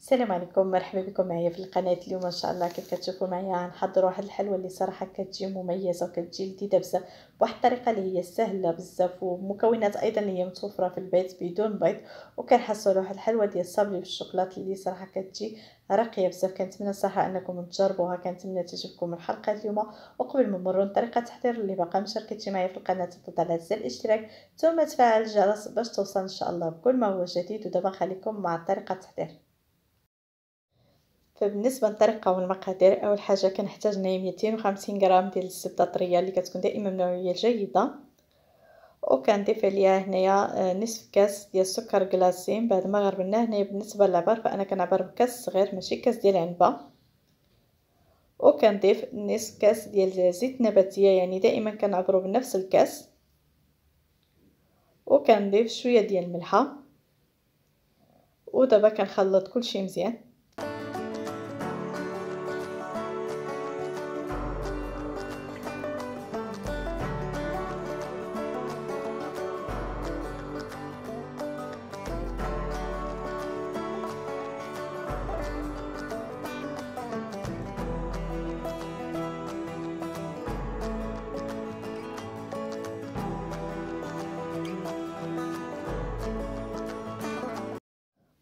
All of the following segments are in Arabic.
السلام عليكم مرحبا بكم معايا في القناة اليوم. إن شاء الله كيف كتشوفوا معايا غنحضر واحد الحلوة اللي صراحة كتجي مميزة وكتجي لذيذة بزاف بواحد الطريقة اللي هي سهلة بزاف ومكونات أيضا اللي هي متوفرة في البيت بدون بيض. وكنحصل واحد الحلوة ديال الصابلي بالشوكولاط اللي صراحة كتجي راقية بزاف. كنتمنى صراحة أنكم تجربوها كنتمنى تعجبكم الحلقة اليوم. وقبل ما نمروا طريقة التحضير اللي باقا مشاركتش معايا في القناة تضغط على زر الاشتراك ثم تفعل الجرس باش توصل إن شاء الله بكل ما هو جديد. ودابا خليكم مع طريقة التحضير فبالنسبة للطريقة والمقادير أول حاجة كنحتاج هنايا 250 غرام ديال الزبدة طريه اللي كتكون دائما نوعية جيدة. وكنضيف عليها هنايا آه، نصف كاس ديال السكر كلاصي بعد ما غربلناه هنايا بالنسبة للعبار فأنا كنعبر بكاس صغير ماشي كاس ديال عنبه وكنضيف نصف كاس ديال زيت نباتية يعني دائما كنعبروا بنفس الكاس. وكنضيف شوية ديال الملحه ودابا كنخلط كلشي مزيان.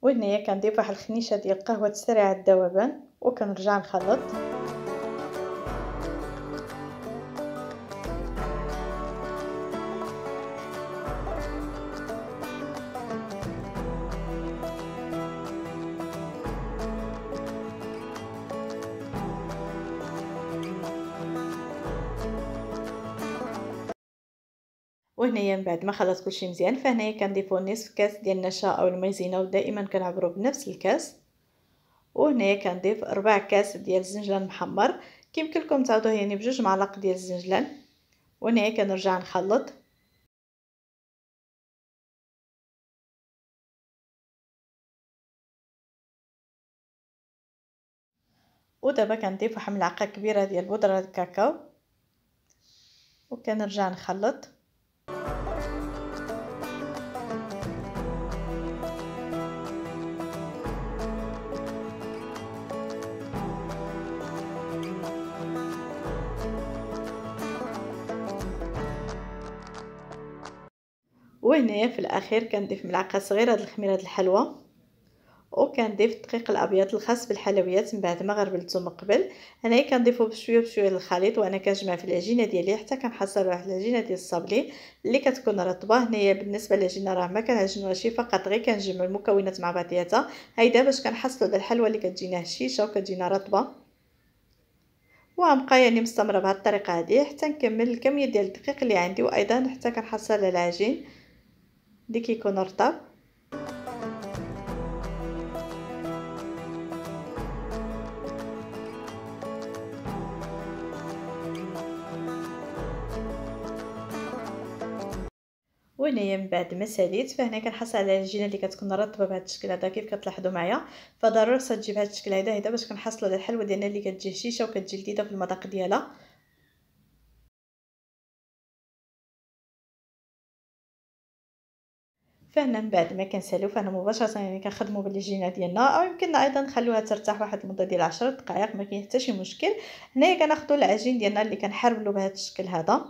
وهنايا كنضيف واحد الخنيشة ديال القهوه سريعه الذوبان وكنرجع نخلط. وهنايا من بعد ما خلطت كلشي مزيان فهنايا كنضيفو نصف كاس ديال النشا أو المايزينا ودائما كنعبرو بنفس الكاس. وهنايا كنضيف ربع كاس ديال الزنجلان محمر. كيمكن لكم تعوضوه يعني بجوج معالق ديال الزنجلان. وهنايا كنرجع نخلط. ودابا كنضيف واحد ملعقه كبيرة ديال بودرة الكاكاو. وكنرجع نخلط. وهنايا في الأخير كنضيف ملعقة صغيرة د الخميرة د الحلوى وكنضيف الدقيق الأبيض الخاص بالحلويات من بعد ما غربلته من قبل. هنايا كنضيفو بشوية بشوية للخليط وأنا كنجمع في العجينة ديالي حتى كنحصل واحد العجينة ديال الصابلي اللي كتكون رطبة. هنايا بالنسبة للعجينة راه ما كنعجنوهاش فقط غير كنجمع المكونات مع بعضياتها. هيدا باش كنحصلوا على الحلوة اللي كتجينا هشيشة وكتجينا رطبة. وغنبقى يعني مستمرة بهذه الطريقة هذه حتى نكمل الكمية ديال الدقيق اللي عندي. وأيضا حتى كنحصل على العجين. اللي كيكون رطب وهنايا من بعد ما ساليت فهنا كنحصل على العجينه اللي كتكون رطبة بهذا الشكل هذا كيف كتلاحظوا معايا؟ فضروري خصها تجي بهذا الشكل هذا هذا باش كنحصلوا على الحلوه ديالنا اللي كتجي هشيشه وكتجي لذيذة في المذاق ديالها. فهنا من بعد ما كنسالو فهنا مباشرة يعني كنخدموا بالعجينه ديالنا. أو يمكن أيضا نخلوها ترتاح واحد المدة ديال 10 دقائق ما كاين حتى شي مشكل. هنايا كناخذوا العجين ديالنا اللي كنحربلو بهذا الشكل هذا.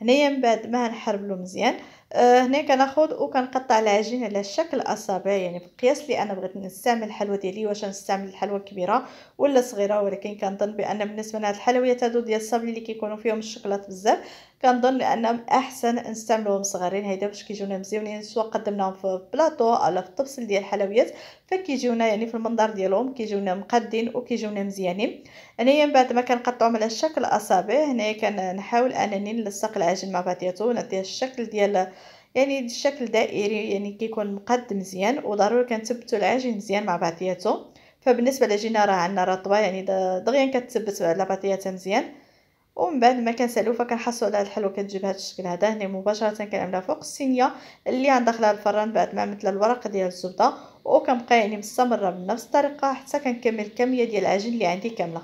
هنايا من بعد ما نحربلو مزيان هنا كناخذ وكنقطع العجين على شكل اصابع يعني بالقياس اللي أنا بغيت نستعمل الحلوه ديالي واش نستعمل الحلوه كبيره ولا صغيره ولكن كنظن بأن بالنسبة لهاد الحلويات هادو ديال الصابلي اللي كيكونوا فيهم الشوكولاط بزاف كنظن ان أحسن نستعملوهم صغارين هيدا باش كيجيونا مزيونين سواء قدمناهم في بلاطو أو في الطبسل ديال الحلويات فكيجيونا يعني في المنظر ديالهم كيجيونا مقادين وكيجيونا مزيانين. انايا من بعد ما كنقطعهم على شكل اصابع هنايا كنحاول أنني نلصق العجين مع بعضياتو ندير الشكل ديال يعني الشكل دائري يعني كيكون مقد مزيان وضروري كنثبتوا العجين مزيان مع بعضياتو. فبالنسبة للعجينه راه عندنا رطبه يعني دغيا كتثبت على بعضياتها مزيان. ومن بعد ما كنسالو فكنحصلوا على الحلوه كتجي بهذا الشكل هذا هنا مباشرة كنعملها فوق الصينيه اللي غندخلها الفران بعد ما عملت الورق ديال الزبدة. وكنبقى يعني مستمرة بنفس الطريقة حتى كنكمل الكميه ديال العجين اللي عندي كاملة.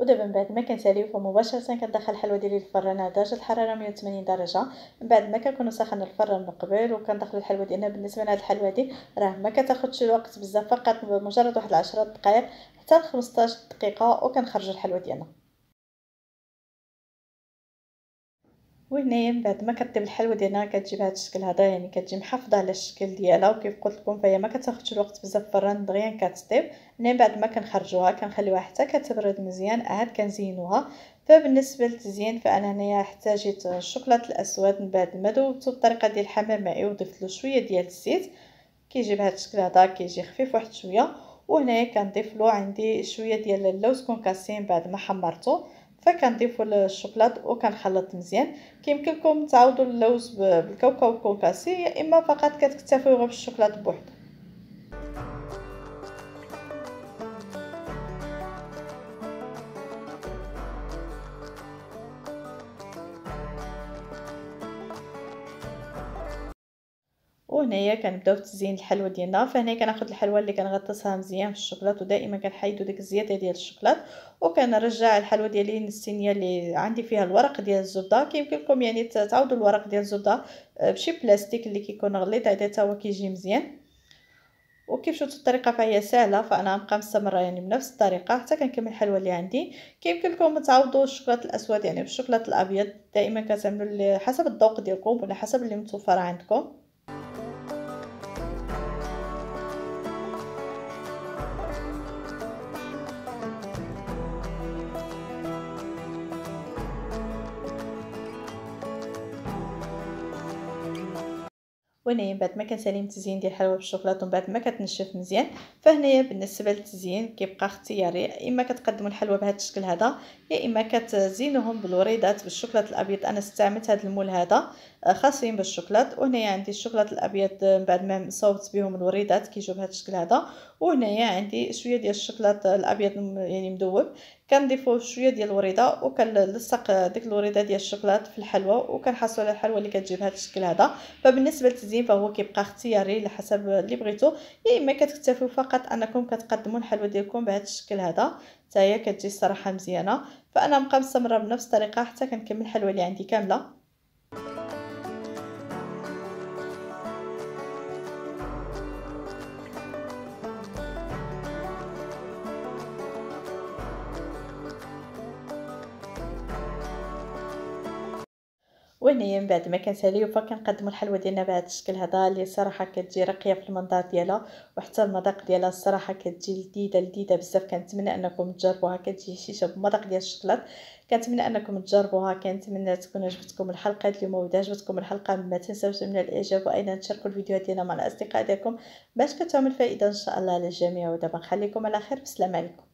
ودابا من بعد ما كنساليو فمباشره كندخل الحلوه ديالي للفران على درجه الحرارة 180 درجة. من بعد ما كنكونوا سخنا الفران من قبل وكندخلوا الحلوة ديالنا بالنسبة لهاد الحلوة دي راه ما كتاخذش الوقت بزاف فقط مجرد واحد 10 دقائق حتى 15 دقيقة وكنخرجوا الحلوة ديالنا. وهنايا من بعد ما كطيب الحلوة ديالنا كتجي بهذا الشكل هذا يعني كتجي محافظة على الشكل ديالها وكيف قلت لكم فهي ما كتاخذش الوقت بزاف في الفران دغيا كتطيب. من بعد ما كنخرجوها كنخليوها حتى كتبرد مزيان عاد كنزينوها. فبالنسبة للتزيين فانا هنايا احتاجيت الشوكولاط الأسود من بعد ما ذوبته بطريقة ديال الحمام معي وضفت له شوية ديال الزيت كيجي بهذا الشكل هذا كيجي خفيف واحد شوية. وهنايا كنضيف له عندي شوية ديال اللوز كونكاسي بعد ما حمرته. فكنضيفو الشوكولات وكنخلط مزيان كيمكن لكم تعوضوا اللوز بالكاوكاو كوكاسي يا اما فقط كتكتفيو غير بالشوكولات بوحدو وهنايا كنبداو في تزيين الحلوى ديالنا. فهنا كناخذ الحلوى اللي كنغطسها مزيان في الشوكولاط ودائما كنحيدو ديك الزيادة ديال الشوكولاط وكنرجع الحلوى ديالي للصينيه اللي عندي فيها الورق ديال الزبدة. كيمكن لكم يعني تعوضوا الورق ديال الزبدة آه، بشي بلاستيك اللي كيكون غليظ حتى هو كيجي مزيان. وكيف شفتوا الطريقة فهي سهلة فأنا غنبقى مستمرة يعني بنفس الطريقة حتى كنكمل الحلوى اللي عندي. كيمكن لكم تعوضوا الشوكولاط الأسود يعني بالشوكولاط الأبيض. دائما كتعملوا حسب الذوق ديالكم ولا حسب اللي متوفر عندكم. وهنايا بعد ما كنسالي التزيين ديال الحلوى بالشوكولاط ومن بعد ما كتنشف مزيان فهنايا بالنسبة للتزيين كيبقى اختياري يا إما كتقدموا الحلوى بهذا الشكل هذا يا إما كتزينوهم بالوريدات بالشوكولاط الأبيض أنا استعملت هذا المول هذا. خاصين بالشوكولاط وهنايا عندي الشوكولاط الأبيض من بعد ما صوبت بهم الوريدات كيجيو بهذا الشكل هذا. وهنايا عندي شوية ديال الشوكولاط الأبيض يعني مذوب كنضيفو شوية ديال الوريدة وكنلصق ديك الوريدة ديال الشوكولاط في الحلوى وكنحصلوا على الحلوى اللي كتجي بهذا الشكل هذا. فبالنسبة للتزيين فهو كيبقى اختياري على حسب اللي بغيتو. يا إما كتكتفيو فقط أنكم كتقدموا الحلوى ديالكم بهذا الشكل هذا. حتى هي كتجي الصراحة مزيانة. فأنا نبقى مستمرة بنفس الطريقة حتى كنكمل الحلوى اللي عندي كاملة. وهنايا من بعد ما كنساليو فكنقدموا الحلوى ديالنا بهذا الشكل هذا اللي صراحة كتجي رقية في المنظر ديالها وحتى المذاق ديالها الصراحه كتجي لذيذة لذيذة بزاف. كنتمنى أنكم تجربوها. كتجي شيشه بمذاق ديال الشوكولات. كنتمنى أنكم تجربوها. كنتمنى تكون عجبتكم الحلقة. اليوم واذا عجبتكم الحلقة ما تنساوش من الإعجاب وأيضا تشاركوا الفيديوهات ديالنا مع الأصدقاء ديالكم باش كتعمل فائده إن شاء الله للجميع ودابا نخليكم على خير. بسلام عليكم.